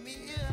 me here.